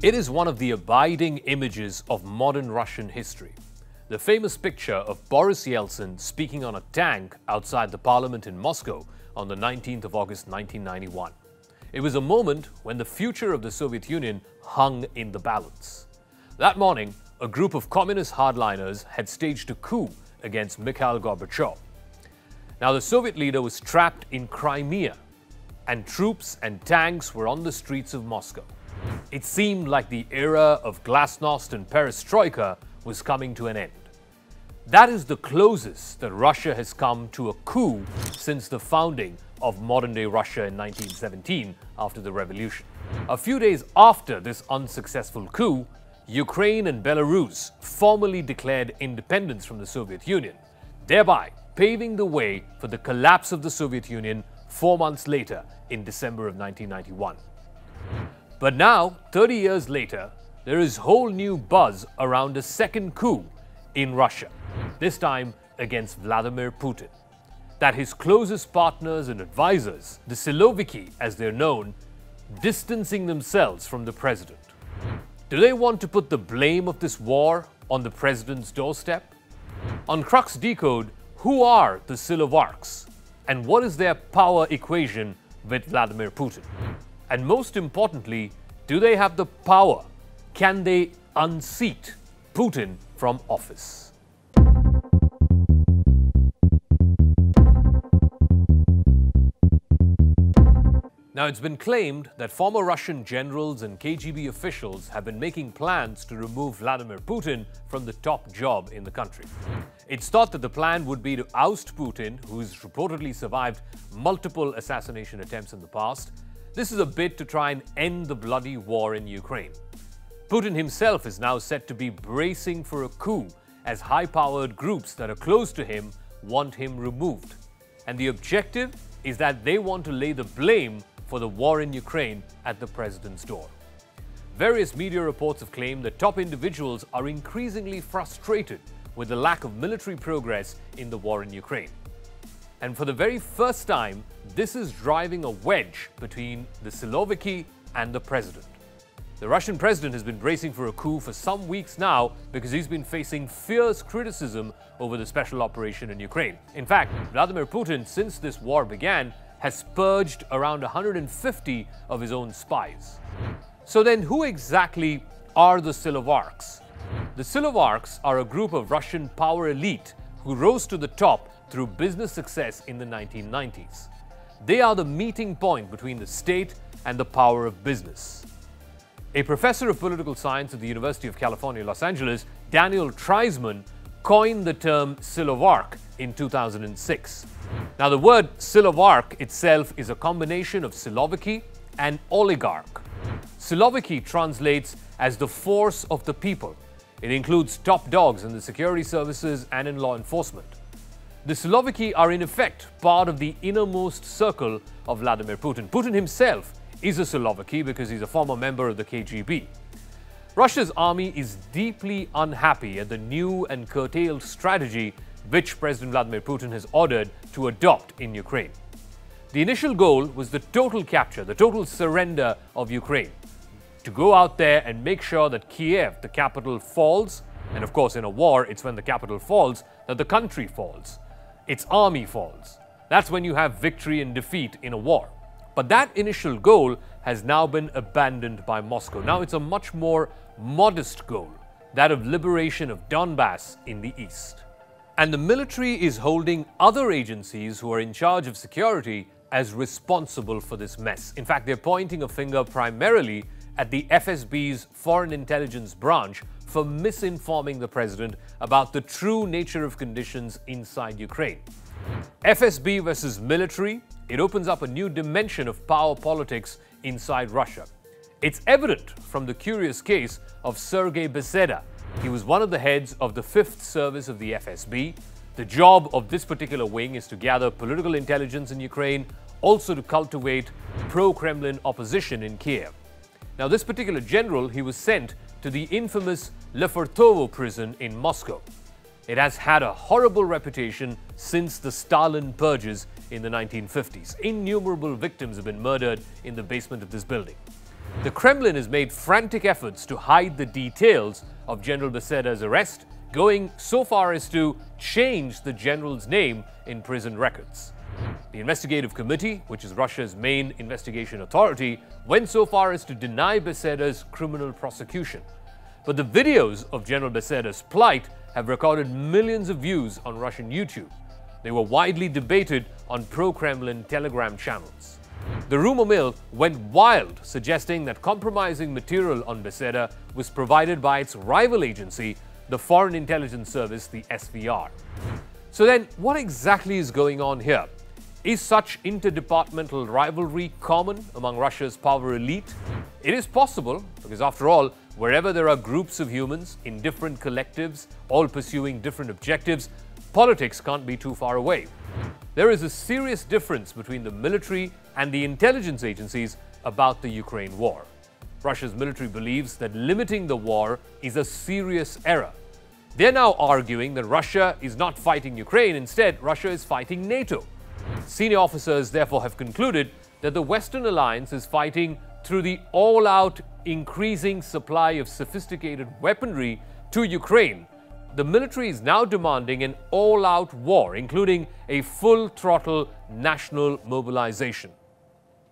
It is one of the abiding images of modern Russian history. The famous picture of Boris Yeltsin speaking on a tank outside the parliament in Moscow on the 19th of August 1991. It was a moment when the future of the Soviet Union hung in the balance. That morning, a group of communist hardliners had staged a coup against Mikhail Gorbachev. Now, the Soviet leader was trapped in Crimea, and troops and tanks were on the streets of Moscow. It seemed like the era of glasnost and perestroika was coming to an end. That is the closest that Russia has come to a coup since the founding of modern day Russia in 1917 after the revolution. A few days after this unsuccessful coup, Ukraine and Belarus formally declared independence from the Soviet Union, thereby paving the way for the collapse of the Soviet Union four months later in December of 1991. But now, 30 years later, there is whole new buzz around a second coup in Russia, this time against Vladimir Putin. That his closest partners and advisors, the Siloviki as they're known, distancing themselves from the president. Do they want to put the blame of this war on the president's doorstep? On Crux Decode, who are the Silovarchs and what is their power equation with Vladimir Putin? And most importantly, do they have the power? Can they unseat Putin from office? Now, it's been claimed that former Russian generals and KGB officials have been making plans to remove Vladimir Putin from the top job in the country. It's thought that the plan would be to oust Putin, who's reportedly survived multiple assassination attempts in the past, this is a bid to try and end the bloody war in Ukraine. Putin himself is now said to be bracing for a coup as high powered groups that are close to him want him removed. And the objective is that they want to lay the blame for the war in Ukraine at the president's door. Various media reports have claimed that top individuals are increasingly frustrated with the lack of military progress in the war in Ukraine. And for the very first time, this is driving a wedge between the Siloviki and the president. The Russian president has been bracing for a coup for some weeks now because he's been facing fierce criticism over the special operation in Ukraine. In fact, Vladimir Putin, since this war began, has purged around 150 of his own spies. So then, who exactly are the Silovarchs? The Silovarchs are a group of Russian power elite who rose to the top through business success in the 1990s. They are the meeting point between the state and the power of business. A professor of political science at the University of California, Los Angeles, Daniel Treisman, coined the term Silovarch in 2006. Now, the word Silovarch itself is a combination of Siloviki and oligarch. Siloviki translates as the force of the people. It includes top dogs in the security services and in law enforcement. The Siloviki are in effect part of the innermost circle of Vladimir Putin. Putin himself is a Siloviki because he's a former member of the KGB. Russia's army is deeply unhappy at the new and curtailed strategy which President Vladimir Putin has ordered to adopt in Ukraine. The initial goal was the total capture, the total surrender of Ukraine. To go out there and make sure that Kiev, the capital, falls, and of course, in a war, it's when the capital falls that the country falls its army falls. That's when you have victory and defeat in a war. But that initial goal has now been abandoned by Moscow. Now it's a much more modest goal, that of liberation of Donbass in the east. And the military is holding other agencies who are in charge of security as responsible for this mess. In fact, they're pointing a finger primarily at the FSB's Foreign Intelligence Branch for misinforming the president about the true nature of conditions inside Ukraine. FSB versus military, it opens up a new dimension of power politics inside Russia. It's evident from the curious case of Sergei Beseda. He was one of the heads of the fifth service of the FSB. The job of this particular wing is to gather political intelligence in Ukraine, also to cultivate pro-Kremlin opposition in Kiev. Now, this particular general, he was sent to the infamous Lefortovo prison in Moscow. It has had a horrible reputation since the Stalin purges in the 1950s. Innumerable victims have been murdered in the basement of this building. The Kremlin has made frantic efforts to hide the details of General Beseda's arrest, going so far as to change the general's name in prison records. The investigative committee, which is Russia's main investigation authority, went so far as to deny Beseda's criminal prosecution. But the videos of General Beseda's plight have recorded millions of views on Russian YouTube. They were widely debated on pro-Kremlin Telegram channels. The rumor mill went wild, suggesting that compromising material on Beseda was provided by its rival agency, the Foreign Intelligence Service, the SVR. So then, what exactly is going on here? Is such interdepartmental rivalry common among Russia's power elite? It is possible, because after all, wherever there are groups of humans in different collectives, all pursuing different objectives, politics can't be too far away. There is a serious difference between the military and the intelligence agencies about the Ukraine war. Russia's military believes that limiting the war is a serious error. They're now arguing that Russia is not fighting Ukraine, instead, Russia is fighting NATO. Senior officers therefore have concluded that the Western alliance is fighting through the all-out increasing supply of sophisticated weaponry to Ukraine. The military is now demanding an all-out war, including a full-throttle national mobilization.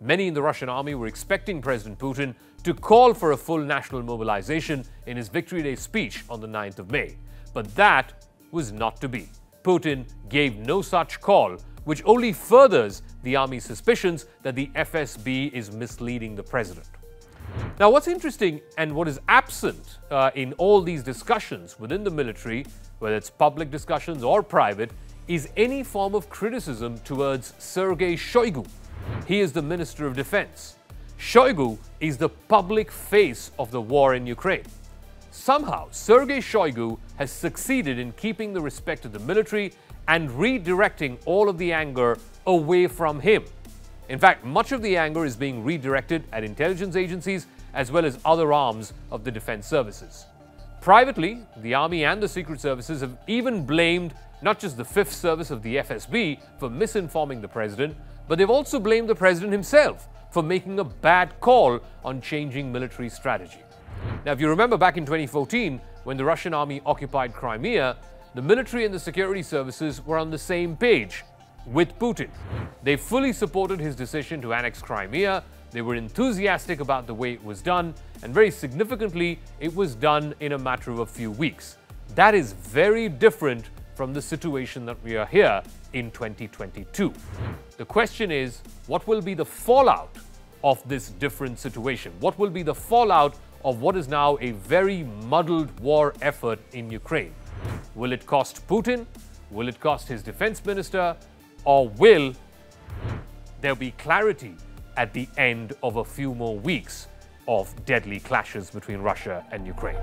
Many in the Russian army were expecting President Putin to call for a full national mobilization in his Victory Day speech on the 9th of May. But that was not to be. Putin gave no such call, which only furthers the army's suspicions that the FSB is misleading the president. Now, what's interesting and what is absent uh, in all these discussions within the military, whether it's public discussions or private, is any form of criticism towards Sergei Shoigu. He is the Minister of Defense. Shoigu is the public face of the war in Ukraine. Somehow, Sergei Shoigu has succeeded in keeping the respect of the military and redirecting all of the anger away from him. In fact, much of the anger is being redirected at intelligence agencies as well as other arms of the defense services. Privately, the Army and the Secret Services have even blamed not just the Fifth Service of the FSB for misinforming the President, but they've also blamed the President himself for making a bad call on changing military strategy. Now, if you remember back in 2014, when the Russian army occupied Crimea, the military and the security services were on the same page with Putin. They fully supported his decision to annex Crimea, they were enthusiastic about the way it was done, and very significantly, it was done in a matter of a few weeks. That is very different from the situation that we are here in 2022. The question is, what will be the fallout of this different situation? What will be the fallout of what is now a very muddled war effort in Ukraine? Will it cost Putin? Will it cost his defense minister? Or will there be clarity at the end of a few more weeks of deadly clashes between Russia and Ukraine?